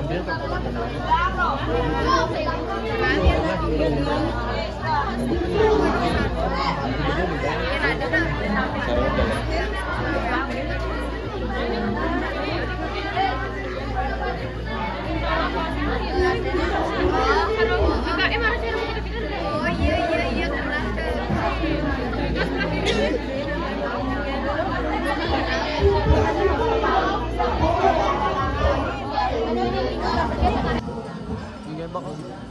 làm biết không? 嗯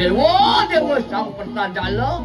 Raden, wah dia mau sang pertanda lo.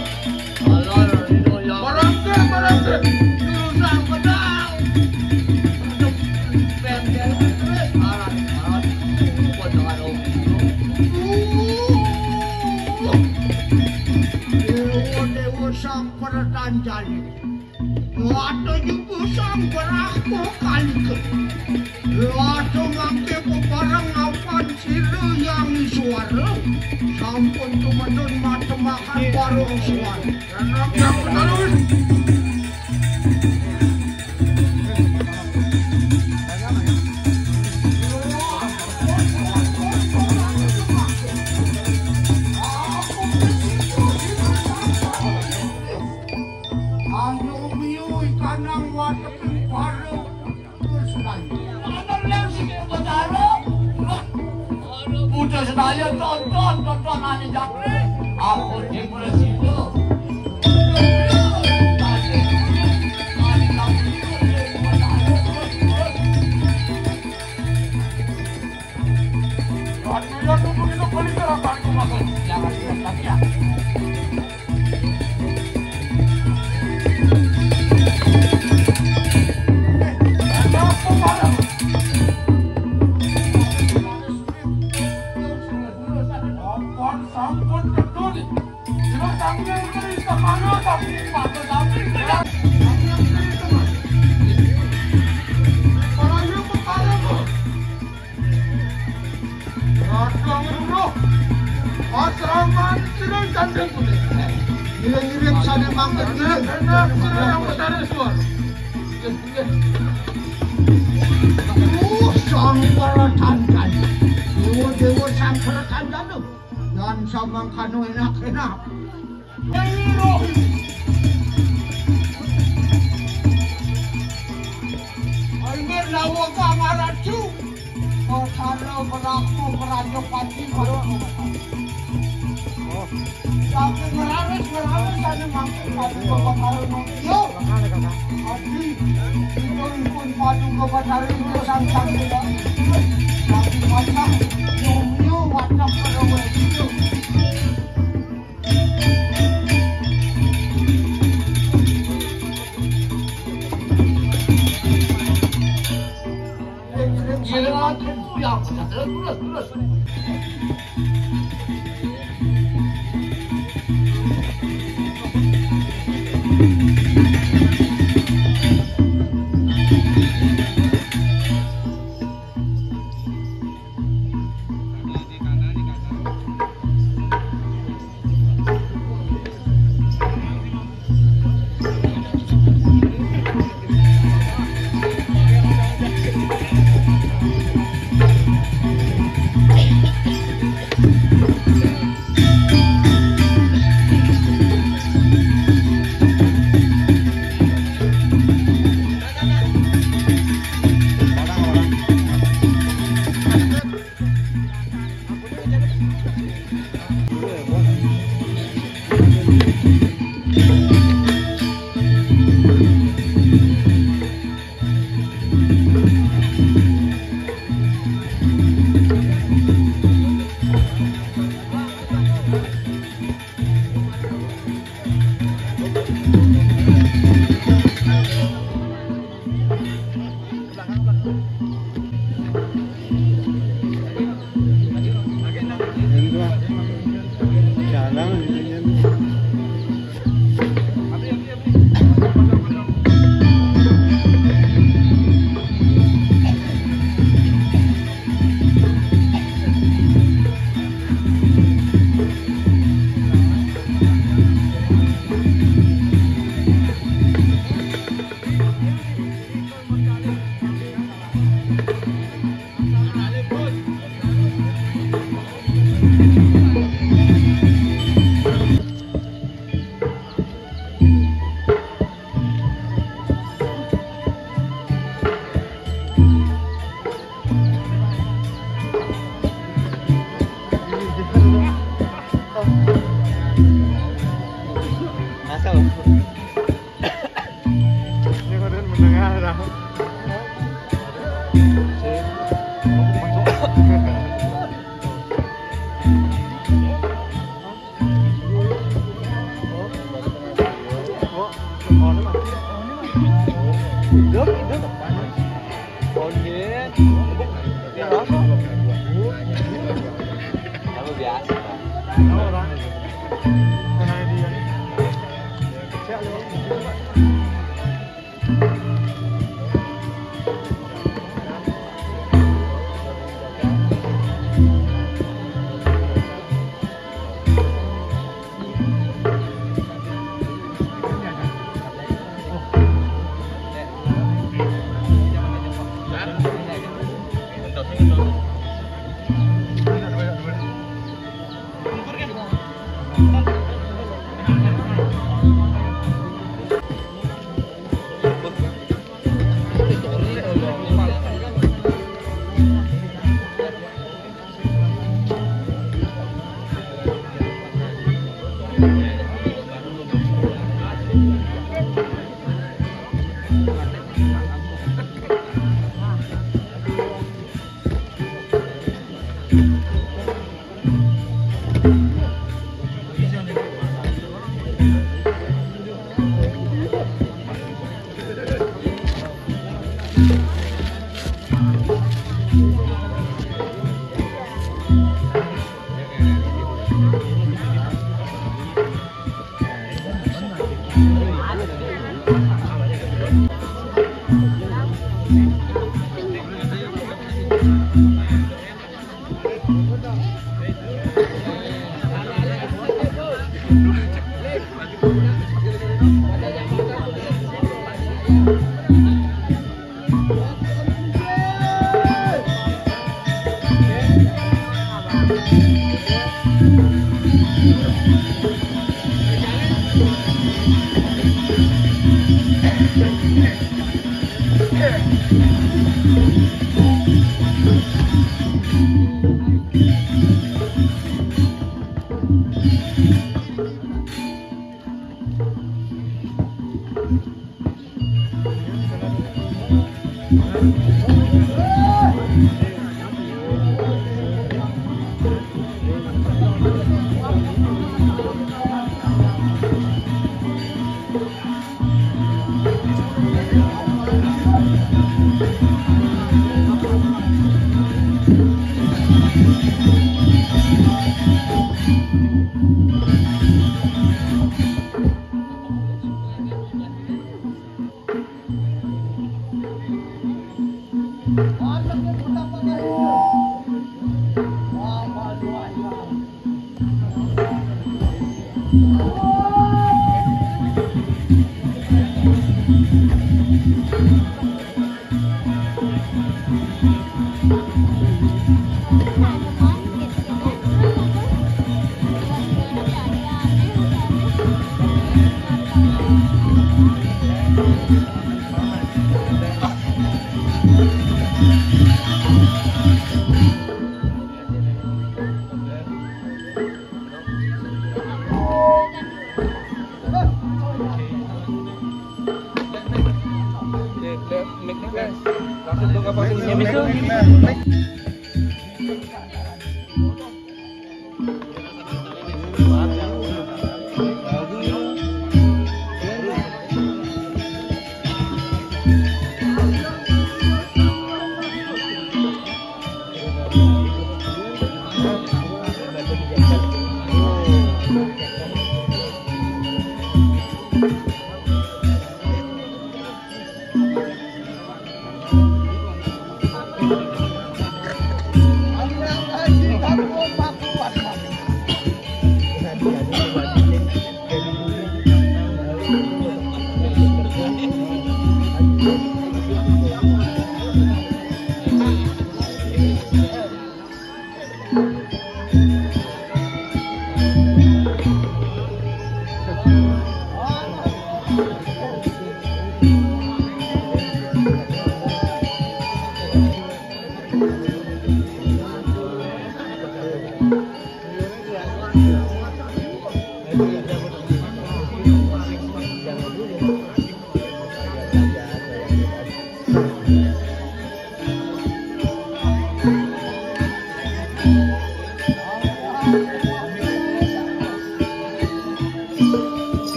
টন টন টন টন আনি যাত্রী আর পশ্চিম bansa mang kanu enak-enak. Nyanyiro. Almir lawo ka maracu. Kotaro belaku merajuk pati baru. Tapi meraris meraris tadi mampu padu ke pasar Yo, tapi itu ikut padu ke pasar itu sang sang tidak. Tapi masa. Yere atın, bir atın. Burası, burası.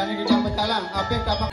Dani Rijang Bentalang, Abib Kapak.